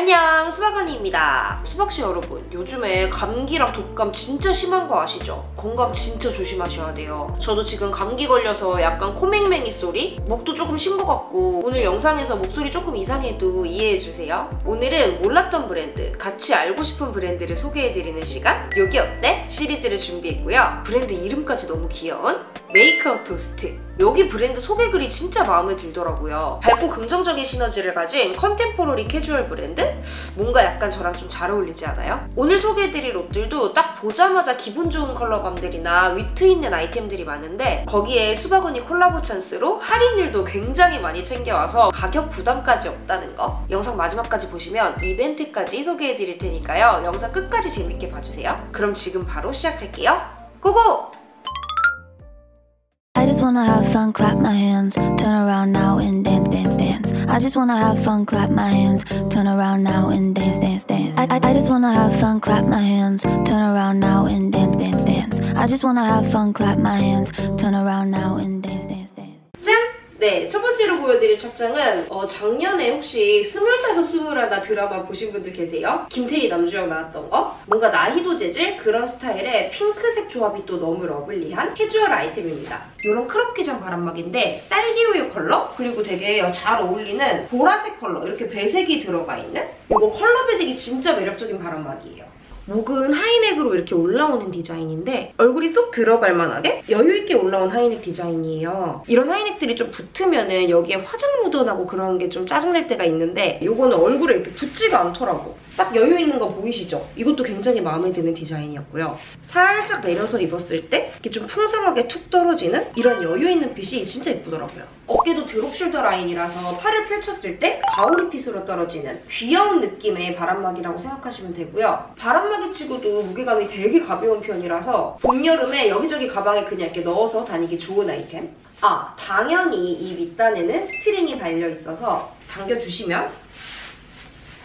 안녕 수박언니입니다 수박씨 여러분 요즘에 감기랑 독감 진짜 심한 거 아시죠? 건강 진짜 조심하셔야 돼요 저도 지금 감기 걸려서 약간 코맹맹이 소리? 목도 조금 쉰 것 같고 오늘 영상에서 목소리 조금 이상해도 이해해주세요 오늘은 몰랐던 브랜드 같이 알고 싶은 브랜드를 소개해드리는 시간 여기 어때? 시리즈를 준비했고요 브랜드 이름까지 너무 귀여운 메이크업 토스트 여기 브랜드 소개글이 진짜 마음에 들더라고요. 밝고 긍정적인 시너지를 가진 contemporary 캐주얼 브랜드? 뭔가 약간 저랑 좀 잘 어울리지 않아요? 오늘 소개해드릴 옷들도 딱 보자마자 기분 좋은 컬러감들이나 위트 있는 아이템들이 많은데 거기에 수박언니 콜라보 찬스로 할인율도 굉장히 많이 챙겨와서 가격 부담까지 없다는 거 영상 마지막까지 보시면 이벤트까지 소개해드릴 테니까요. 영상 끝까지 재밌게 봐주세요. 그럼 지금 바로 시작할게요. 고고! I just wanna have fun, clap my hands, turn around now and dance, dance, dance. I just wanna have fun, clap my hands, turn around now and dance, dance, dance. I, I, I just wanna have fun, clap my hands, turn around now and dance, dance, dance. I just wanna have fun, clap my hands, turn around now and dance, dance, dance. 짠! 네, 첫 번째로 보여드릴 착장은 어, 작년에 혹시 스물다섯, 스물하나 드라마 보신 분들 계세요? 김태리 남주혁 나왔던 거? 뭔가 나희도 재질 그런 스타일의 핑크색 조합이 또 너무 lovely한 캐주얼 아이템입니다. 이런 crop 기장 바람막인데 딸기우유 컬러 그리고 되게 잘 어울리는 보라색 컬러 이렇게 배색이 들어가 있는 이거 컬러 배색이 진짜 매력적인 바람막이에요. 목은 하이넥으로 이렇게 올라오는 디자인인데 얼굴이 쏙 들어갈 만하게 여유있게 올라온 하이넥 디자인이에요. 이런 하이넥들이 좀 붙으면 은 여기에 화장 묻어나고 그런 게 좀 짜증날 때가 있는데 이거는 얼굴에 이렇게 붙지가 않더라고. 딱 여유 있는 거 보이시죠? 이것도 굉장히 마음에 드는 디자인이었고요. 살짝 내려서 입었을 때 이렇게 좀 풍성하게 툭 떨어지는 이런 여유 있는 fit이 진짜 예쁘더라고요. 어깨도 drop shoulder 라인이라서 팔을 펼쳤을 때 가오리 fit으로 떨어지는 귀여운 느낌의 바람막이라고 생각하시면 되고요. 바람막이 치고도 무게감이 되게 가벼운 편이라서 봄, 여름에 여기저기 가방에 그냥 이렇게 넣어서 다니기 좋은 아이템. 아, 당연히 이 밑단에는 스트링이 달려있어서 당겨주시면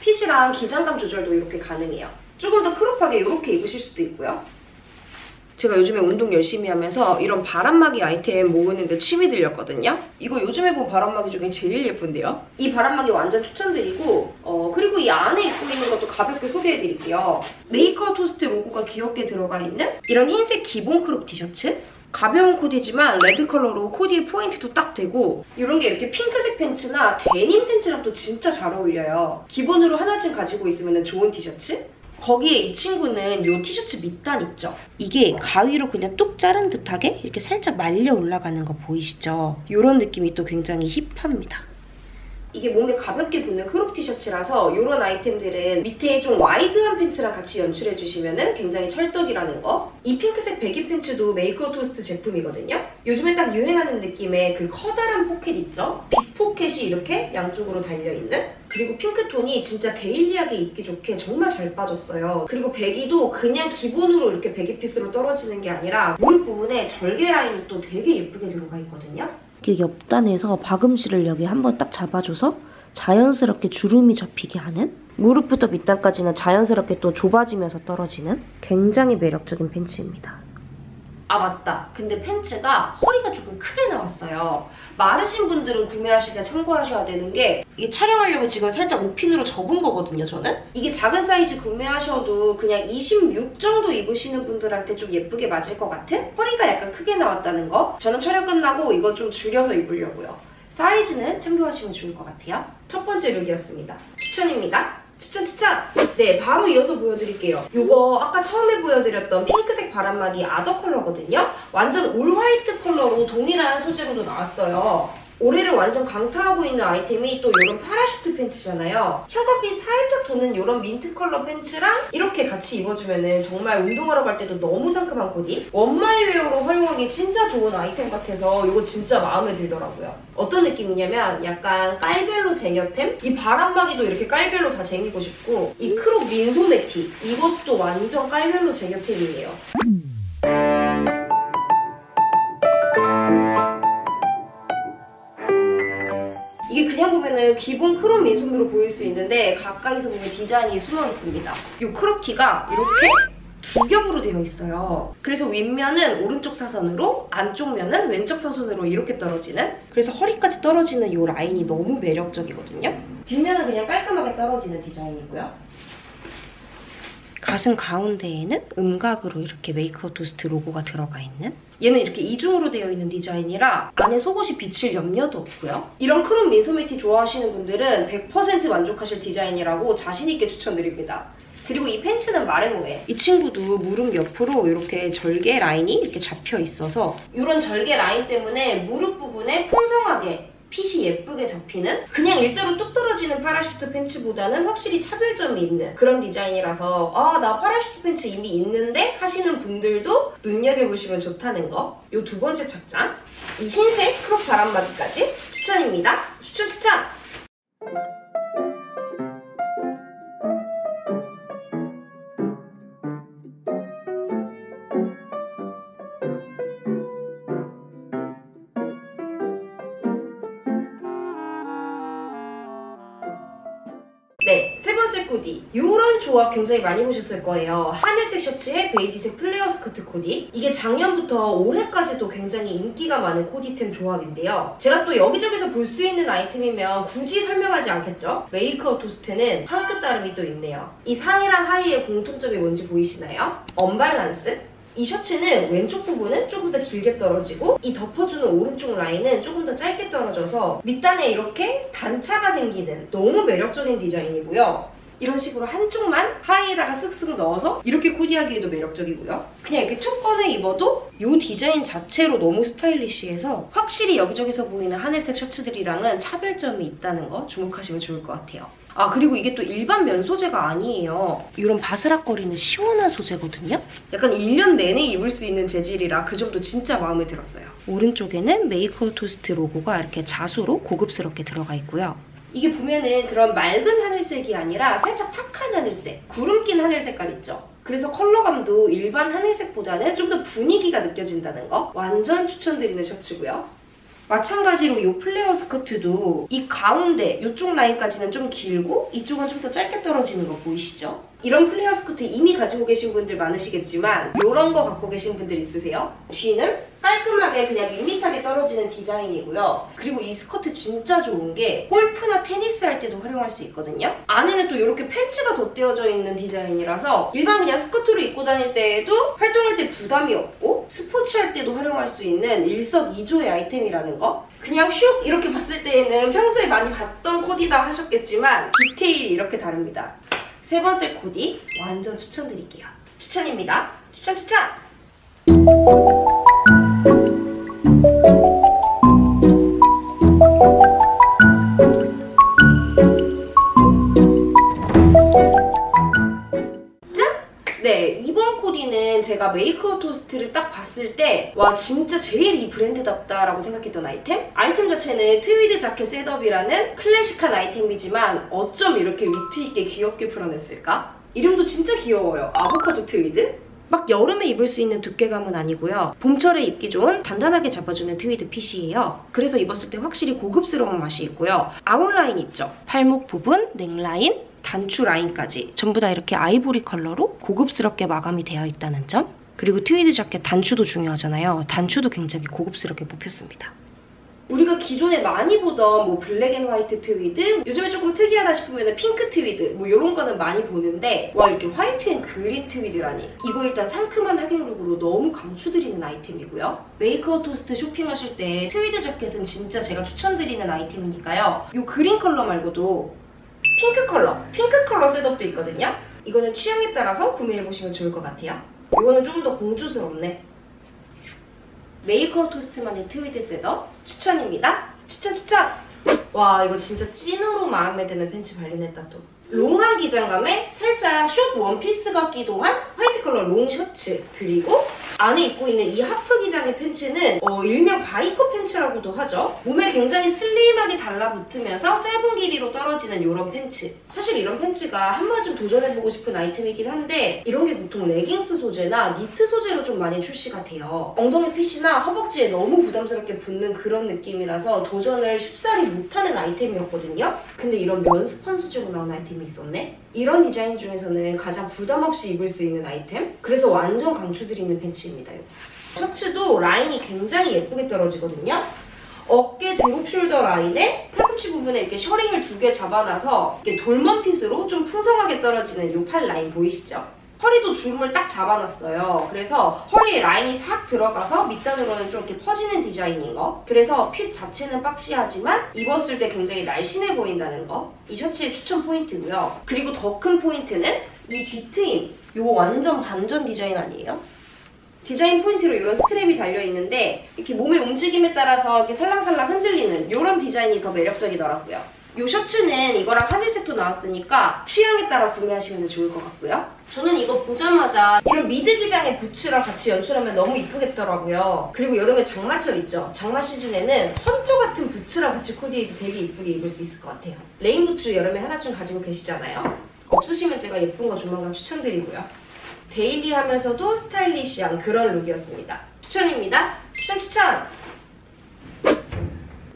fit이랑 기장감 조절도 이렇게 가능해요. 조금 더 crop하게 이렇게 입으실 수도 있고요. 제가 요즘에 운동 열심히 하면서 이런 바람막이 아이템 모으는데 취미 들렸거든요. 이거 요즘에 본 바람막이 중에 제일 예쁜데요. 이 바람막이 완전 추천드리고 어 그리고 이 안에 입고 있는 것도 가볍게 소개해드릴게요. 메이커 토스트 로고가 귀엽게 들어가 있는 이런 흰색 기본 crop 티셔츠 가벼운 코디지만 레드 컬러로 코디에 포인트도 딱 되고 이런 게 이렇게 핑크색 팬츠나 데님 팬츠랑 또 진짜 잘 어울려요. 기본으로 하나쯤 가지고 있으면 좋은 티셔츠? 거기에 이 친구는 이 티셔츠 밑단 있죠? 이게 가위로 그냥 뚝 자른 듯하게 이렇게 살짝 말려 올라가는 거 보이시죠? 이런 느낌이 또 굉장히 hip합니다. 이게 몸에 가볍게 붙는 crop 티셔츠라서 이런 아이템들은 밑에 좀 와이드한 팬츠랑 같이 연출해주시면 굉장히 찰떡이라는 거. 이 핑크색 baggy 팬츠도 메이크업 토스트 제품이거든요. 요즘에 딱 유행하는 느낌의 그 커다란 포켓 있죠? big 포켓이 이렇게 양쪽으로 달려있는 그리고 핑크톤이 진짜 daily하게 입기 좋게 정말 잘 빠졌어요. 그리고 배기도 그냥 기본으로 이렇게 배기 핏으로 떨어지는 게 아니라 무릎 부분에 절개 라인이 또 되게 예쁘게 들어가 있거든요. 이게 옆단에서 박음실을 여기 한번 딱 잡아줘서 자연스럽게 주름이 잡히게 하는 무릎부터 밑단까지는 자연스럽게 또 좁아지면서 떨어지는 굉장히 매력적인 팬츠입니다. 아 맞다. 근데 팬츠가 허리가 조금 크게 나왔어요. 마르신 분들은 구매하실 때 참고하셔야 되는 게 이게 촬영하려고 지금 살짝 오핀으로 접은 거거든요, 저는. 이게 작은 사이즈 구매하셔도 그냥 26 정도 입으시는 분들한테 좀 예쁘게 맞을 것 같은 허리가 약간 크게 나왔다는 거. 저는 촬영 끝나고 이거 좀 줄여서 입으려고요. 사이즈는 참고하시면 좋을 것 같아요. 첫 번째 룩이었습니다. 추천입니다. 추천 추천! 네, 바로 이어서 보여드릴게요. 이거 아까 처음에 보여드렸던 핑크색 바람막이 other 컬러거든요. 완전 all white 컬러로 동일한 소재로도 나왔어요. 올해를 완전 강타하고 있는 아이템이 또 이런 parachute 팬츠잖아요. 형광이 살짝 도는 이런 민트 컬러 팬츠랑 이렇게 같이 입어주면 정말 운동하러 갈 때도 너무 상큼한 코디. one mile wear로 활용하기 진짜 좋은 아이템 같아서 이거 진짜 마음에 들더라고요. 어떤 느낌이냐면 약간 깔별로 쟁여템? 이 바람막이도 이렇게 깔별로 다 쟁이고 싶고 이 crop 민소매티 이것도 완전 깔별로 쟁여템이에요. 보면은 기본 crop 민소매로 보일 수 있는데 가까이서 보면 디자인이 숨어 있습니다. 이 crop 티가 이렇게 두 겹으로 되어 있어요. 그래서 윗면은 오른쪽 사선으로 안쪽 면은 왼쪽 사선으로 이렇게 떨어지는 그래서 허리까지 떨어지는 이 라인이 너무 매력적이거든요. 뒷면은 그냥 깔끔하게 떨어지는 디자인이고요. 가슴 가운데에는 음각으로 이렇게 메이크업 토스트 로고가 들어가 있는 얘는 이렇게 이중으로 되어 있는 디자인이라 안에 속옷이 비칠 염려도 없고요. 이런 crop 민소매티 좋아하시는 분들은 100% 만족하실 디자인이라고 자신 있게 추천드립니다. 그리고 이 팬츠는 말해 뭐해 이 친구도 무릎 옆으로 이렇게 절개 라인이 이렇게 잡혀 있어서 이런 절개 라인 때문에 무릎 부분에 풍성하게 fit이 예쁘게 잡히는 그냥 일자로 뚝 떨어지는 parachute 팬츠보다는 확실히 차별점이 있는 그런 디자인이라서 아 나 parachute 팬츠 이미 있는데 하시는 분들도 눈여겨보시면 좋다는 거. 요 두 번째 착장 이 흰색 crop 바람막이까지 추천입니다. 추천 추천! 조합 굉장히 많이 보셨을 거예요. 하늘색 셔츠에 베이지색 플레어 스커트 코디. 이게 작년부터 올해까지도 굉장히 인기가 많은 코디템 조합인데요. 제가 또 여기저기서 볼 수 있는 아이템이면 굳이 설명하지 않겠죠? 메이크업 토스트는 한끗 다름이 또 있네요. 이 상의랑 하의의 공통점이 뭔지 보이시나요? 언밸런스? 이 셔츠는 왼쪽 부분은 조금 더 길게 떨어지고 이 덮어주는 오른쪽 라인은 조금 더 짧게 떨어져서 밑단에 이렇게 단차가 생기는 너무 매력적인 디자인이고요. 이런 식으로 한쪽만 하의에다가 쓱쓱 넣어서 이렇게 코디하기에도 매력적이고요. 그냥 이렇게 툭 꺼내 입어도 이 디자인 자체로 너무 스타일리시해서 확실히 여기저기서 보이는 하늘색 셔츠들이랑은 차별점이 있다는 거 주목하시면 좋을 것 같아요. 아 그리고 이게 또 일반 면 소재가 아니에요. 이런 바스락거리는 시원한 소재거든요. 약간 1년 내내 입을 수 있는 재질이라 그 점도 진짜 마음에 들었어요. 오른쪽에는 메이크업 토스트 로고가 이렇게 자수로 고급스럽게 들어가 있고요. 이게 보면은 그런 맑은 하늘색이 아니라 살짝 탁한 하늘색, 구름 낀 하늘 색깔 있죠? 그래서 컬러감도 일반 하늘색보다는 좀 더 분위기가 느껴진다는 거 완전 추천드리는 셔츠고요. 마찬가지로 이 플레어 스커트도 이 가운데 이쪽 라인까지는 좀 길고 이쪽은 좀 더 짧게 떨어지는 거 보이시죠? 이런 플레어 스커트 이미 가지고 계신 분들 많으시겠지만 이런 거 갖고 계신 분들 있으세요? 뒤는 깔끔하게 그냥 밋밋하게 떨어지는 디자인이고요. 그리고 이 스커트 진짜 좋은 게 골프나 테니스 할 때도 활용할 수 있거든요. 안에는 또 이렇게 팬츠가 덧대어져 있는 디자인이라서 일반 그냥 스커트로 입고 다닐 때에도 활동할 때 부담이 없고 스포츠 할 때도 활용할 수 있는 일석이조의 아이템이라는 거. 그냥 슉 이렇게 봤을 때에는 평소에 많이 봤던 코디다 하셨겠지만 디테일이 이렇게 다릅니다. 세 번째 코디 완전 추천드릴게요. 추천입니다. 추천 추천! 토스트를 딱 봤을 때 와 진짜 제일 이 브랜드답다라고 생각했던 아이템? 아이템 자체는 트위드 자켓 setup이라는 클래식한 아이템이지만 어쩜 이렇게 위트 있게 귀엽게 풀어냈을까? 이름도 진짜 귀여워요. 아보카도 트위드? 막 여름에 입을 수 있는 두께감은 아니고요. 봄철에 입기 좋은 단단하게 잡아주는 트위드 fit이에요. 그래서 입었을 때 확실히 고급스러운 맛이 있고요. 아웃라인 있죠? 팔목 부분, 넥라인, 단추 라인까지 전부 다 이렇게 아이보리 컬러로 고급스럽게 마감이 되어 있다는 점 그리고 트위드 자켓 단추도 중요하잖아요. 단추도 굉장히 고급스럽게 뽑혔습니다. 우리가 기존에 많이 보던 뭐 black and white 트위드 요즘에 조금 특이하다 싶으면 핑크 트위드 뭐 이런 거는 많이 보는데 와 이렇게 white and green 트위드라니 이거 일단 상큼한 하객룩으로 너무 강추드리는 아이템이고요 메이크업 토스트 쇼핑하실 때 트위드 자켓은 진짜 제가 추천드리는 아이템이니까요 이 그린 컬러 말고도 핑크 컬러, 핑크 컬러 setup도 있거든요. 이거는 취향에 따라서 구매해보시면 좋을 것 같아요. 이거는 좀더 공주스럽네. 메이크업 토스트만의 트위드 setup 추천입니다. 추천 추천! 와 이거 진짜 찐으로 마음에 드는 팬츠 발견했다 또. long한 기장감에 살짝 숏 원피스 같기도 한 화이트 컬러 long 셔츠 그리고 안에 입고 있는 이 하프 기장의 팬츠는 어, 일명 biker 팬츠라고도 하죠. 몸에 굉장히 슬림하게 달라붙으면서 짧은 길이로 떨어지는 이런 팬츠. 사실 이런 팬츠가 한 번쯤 도전해보고 싶은 아이템이긴 한데 이런 게 보통 레깅스 소재나 니트 소재로 좀 많이 출시가 돼요. 엉덩이 fit이나 허벅지에 너무 부담스럽게 붙는 그런 느낌이라서 도전을 쉽사리 못하는 아이템이었거든요. 근데 이런 면 스판 소재로 나온 아이템 아이템이 있었네? 이런 디자인 중에서는 가장 부담 없이 입을 수 있는 아이템? 그래서 완전 강추드리는 팬츠입니다. 셔츠도 라인이 굉장히 예쁘게 떨어지거든요. 어깨 drop shoulder 라인에 팔꿈치 부분에 이렇게 셔링을 두 개 잡아놔서 이렇게 dolman fit으로 좀 풍성하게 떨어지는 이 팔 라인 보이시죠? 허리도 주름을 딱 잡아놨어요. 그래서 허리에 라인이 싹 들어가서 밑단으로는 좀 이렇게 퍼지는 디자인인 거. 그래서 fit 자체는 boxy하지만 입었을 때 굉장히 날씬해 보인다는 거. 이 셔츠의 추천 포인트고요. 그리고 더 큰 포인트는 이 뒤트임. 이거 완전 반전 디자인 아니에요? 디자인 포인트로 이런 strap이 달려있는데 이렇게 몸의 움직임에 따라서 이렇게 살랑살랑 흔들리는 이런 디자인이 더 매력적이더라고요. 이 셔츠는 이거랑 하늘색도 나왔으니까 취향에 따라 구매하시면 좋을 것 같고요. 저는 이거 보자마자 이런 mid 기장의 부츠랑 같이 연출하면 너무 이쁘겠더라고요. 그리고 여름에 장마철 있죠? 장마 시즌에는 헌터 같은 부츠랑 같이 코디해도 되게 이쁘게 입을 수 있을 것 같아요. rain boots 여름에 하나쯤 가지고 계시잖아요? 없으시면 제가 예쁜 거 조만간 추천드리고요. daily하면서도 stylish한 그런 look이었습니다. 추천입니다. 추천 추천!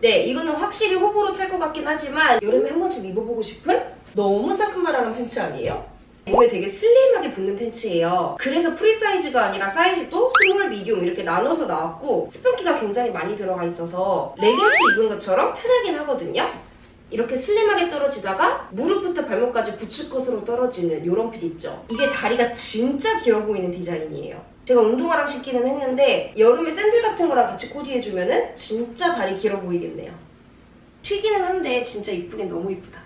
네, 이거는 확실히 호불호 탈 것 같긴 하지만 여름에 한 번쯤 입어보고 싶은 너무 상큼발랄한 팬츠 아니에요? 몸에 되게 슬림하게 붙는 팬츠예요. 그래서 free size가 아니라 사이즈도 small, medium 이렇게 나눠서 나왔고 스판기가 굉장히 많이 들어가 있어서 레깅스 입은 것처럼 편하긴 하거든요. 이렇게 슬림하게 떨어지다가 무릎부터 발목까지 부츠컷으로 떨어지는 이런 핏 있죠? 이게 다리가 진짜 길어 보이는 디자인이에요. 제가 운동화랑 신기는 했는데 여름에 샌들 같은 거랑 같이 코디해주면 진짜 다리 길어 보이겠네요. 튀기는 한데 진짜 이쁘긴 너무 이쁘다.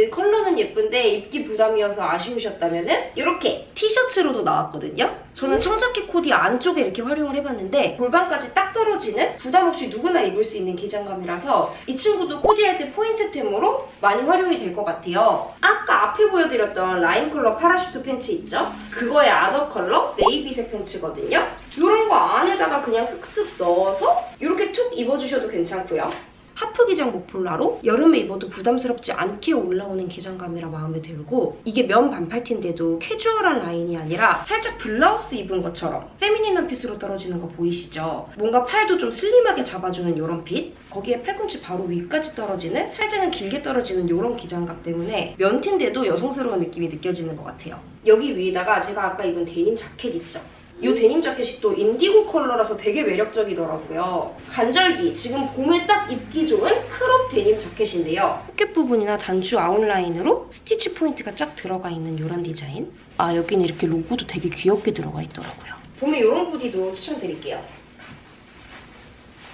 팬츠 컬러는 예쁜데 입기 부담이어서 아쉬우셨다면 이렇게 티셔츠로도 나왔거든요. 저는 청자켓 코디 안쪽에 이렇게 활용을 해봤는데 골반까지 딱 떨어지는 부담 없이 누구나 입을 수 있는 기장감이라서 이 친구도 코디할 때 포인트템으로 많이 활용이 될 것 같아요. 아까 앞에 보여드렸던 라임 컬러 parachute 팬츠 있죠? 그거의 other color 네이비색 팬츠거든요. 이런 거 안에다가 그냥 쓱쓱 넣어서 이렇게 툭 입어주셔도 괜찮고요. 하프 기장 목폴라로 여름에 입어도 부담스럽지 않게 올라오는 기장감이라 마음에 들고 이게 면 반팔티인데도 캐주얼한 라인이 아니라 살짝 블라우스 입은 것처럼 feminine한 fit으로 떨어지는 거 보이시죠? 뭔가 팔도 좀 슬림하게 잡아주는 이런 fit 거기에 팔꿈치 바로 위까지 떨어지는 살짝은 길게 떨어지는 이런 기장감 때문에 면티인데도 여성스러운 느낌이 느껴지는 것 같아요. 여기 위에다가 제가 아까 입은 데님 자켓 있죠? 이 데님 자켓이 또 인디고 컬러라서 되게 매력적이더라고요. 간절기, 지금 봄에 딱 입기 좋은 crop 데님 자켓인데요. 포켓 부분이나 단추 아웃라인으로 스티치 포인트가 쫙 들어가 있는 이런 디자인. 아, 여기는 이렇게 로고도 되게 귀엽게 들어가 있더라고요. 봄에 이런 코디도 추천드릴게요.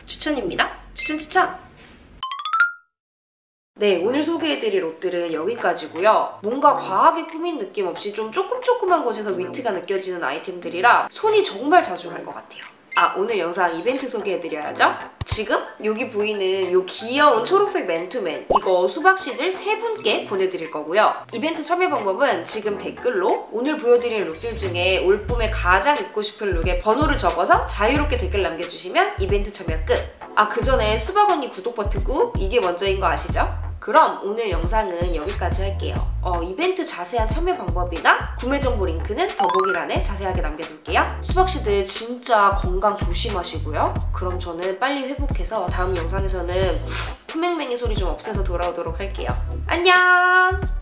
추천입니다. 추천 추천! 네, 오늘 소개해드릴 옷들은 여기까지고요. 뭔가 과하게 꾸민 느낌 없이 좀 조금 조금한 곳에서 위트가 느껴지는 아이템들이라 손이 정말 자주 갈 것 같아요. 아, 오늘 영상 이벤트 소개해드려야죠. 지금 여기 보이는 이 귀여운 초록색 맨투맨 이거 수박씨들 세 분께 보내드릴 거고요. 이벤트 참여 방법은 지금 댓글로 오늘 보여드릴 룩들 중에 올 봄에 가장 입고 싶은 룩의 번호를 적어서 자유롭게 댓글 남겨주시면 이벤트 참여 끝! 아, 그 전에 수박 언니 구독 버튼 꾹! 이게 먼저인 거 아시죠? 그럼 오늘 영상은 여기까지 할게요. 어, 이벤트 자세한 참여 방법이나 구매 정보 링크는 더보기란에 자세하게 남겨둘게요. 수박씨들 진짜 건강 조심하시고요. 그럼 저는 빨리 회복해서 다음 영상에서는 푸맹맹이 소리 좀 없애서 돌아오도록 할게요. 안녕!